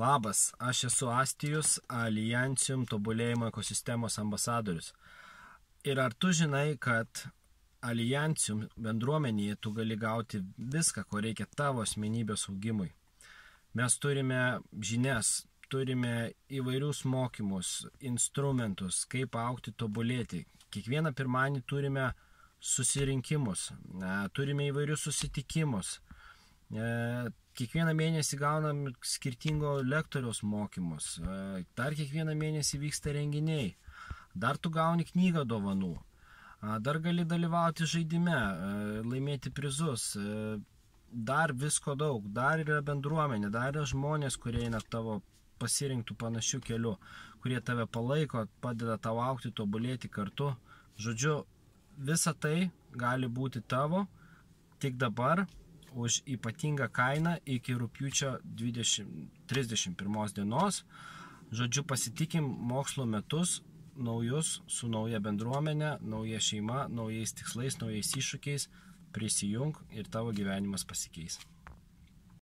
Labas, aš esu Astijus, Alijancium tobulėjimo ekosistemos ambasadorius. Ir ar tu žinai, kad Alijancium bendruomenėje tu gali gauti viską, ko reikia tavo asmenybės augimui? Mes turime žinias, turime įvairius mokymus, instrumentus, kaip aukti, tobulėti. Kiekvieną pirmąjį turime susirinkimus, turime įvairius susitikimus kiekvieną mėnesį gaunam skirtingo lektoriaus mokymus, e, dar kiekvieną mėnesį vyksta renginiai, dar tu gauni knygą dovanų, dar gali dalyvauti žaidime, e, laimėti prizus, dar visko daug, dar yra bendruomenė, dar yra žmonės, kurie eina tavo pasirinktų panašių kelių, kurie tave palaiko, padeda tau aukti, tobulėti kartu. Žodžiu, visa tai gali būti tavo tik dabar už ypatingą kainą iki rūpiučio 20-31 dienos. Žodžiu, pasitikim mokslo metus naujus su nauja bendruomenė, nauja šeima, naujais tikslais, naujais iššūkiais, prisijung ir tavo gyvenimas pasikeis.